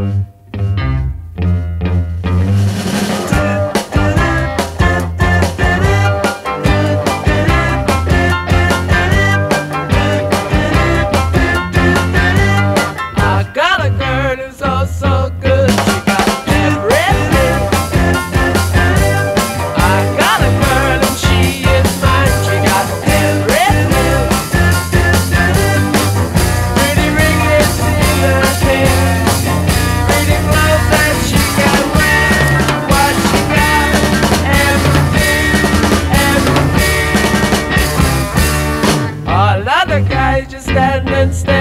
Bye. While other guys just stand and stare.